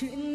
chuyện